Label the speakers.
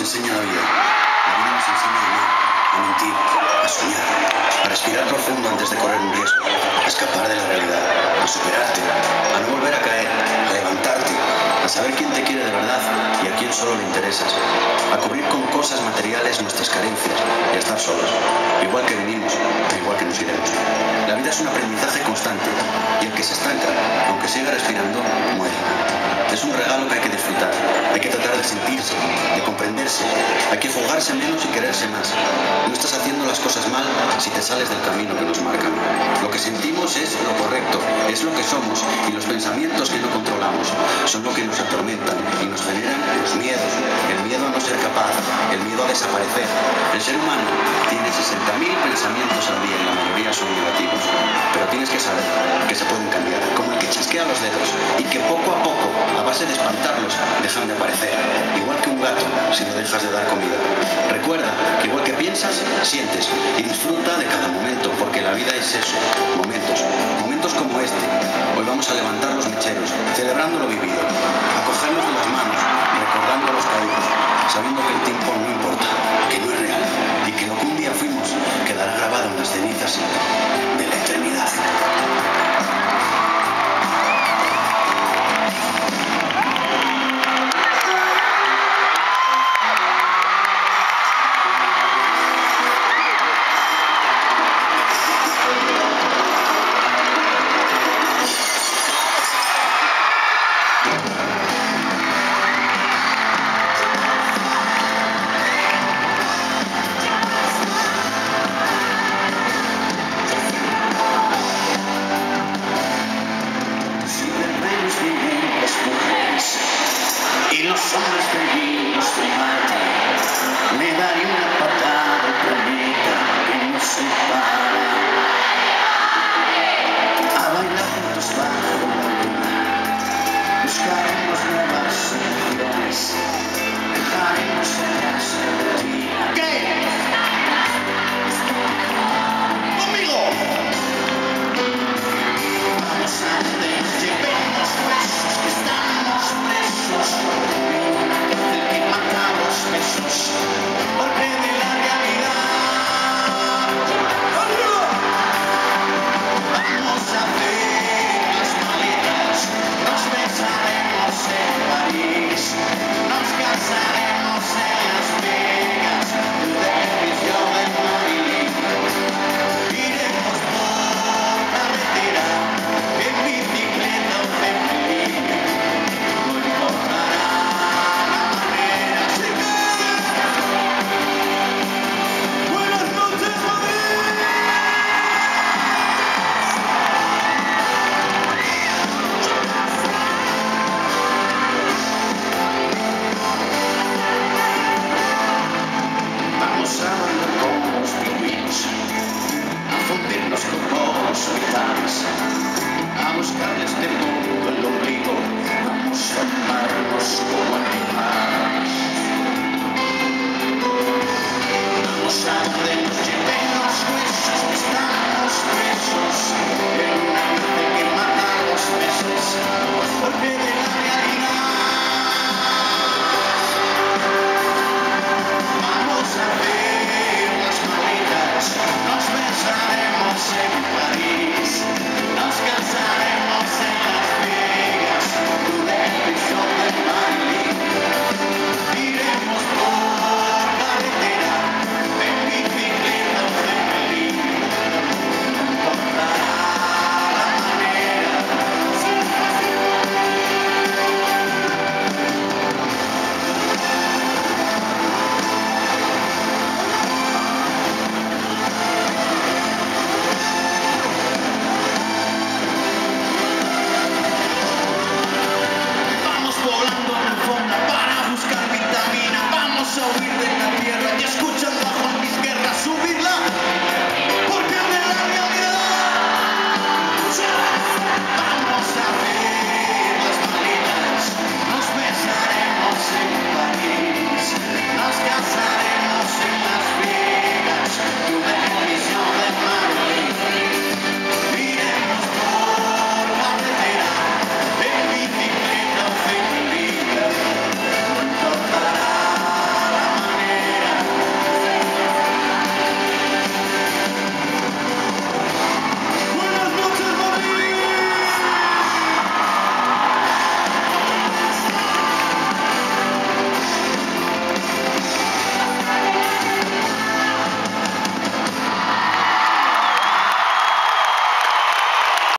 Speaker 1: enseña la vida? La vida nos enseña a amar, a mentir, a soñar, a respirar profundo antes de correr un riesgo, a escapar de la realidad, a superarte, a no volver a caer, a levantarte, a saber quién te quiere de verdad y a quién solo le interesas, a cubrir con cosas materiales nuestras carencias y a estar solos, igual que vinimos, igual que nos iremos. La vida es un aprendizaje constante y el que se estanca, aunque siga respirando, muere. Es un regalo que hay que disfrutar, hay que tratar de sentirse, de comprenderse, hay que jugarse menos y quererse más. No estás haciendo las cosas mal si te sales del camino que nos marcan. Lo que sentimos es lo correcto, es lo que somos y los pensamientos que no controlamos son lo que nos atormentan y nos generan los miedos, el miedo a no ser capaz, el miedo a desaparecer. El ser humano tiene 60.000 pensamientos al día y la mayoría son negativos, pero tienes que saber que se pueden cambiar, como el que chasquea los dedos y que poco a poco base de espantarlos, dejan de aparecer, igual que un gato si le dejas de dar comida. Recuerda que igual que piensas, sientes y disfruta de cada momento, porque la vida es eso, momentos, momentos como este. Hoy vamos a levantar los mecheros, celebrando lo vivido, a cogernos de las manos, recordando los caídos, sabiendo que el tiempo no importa,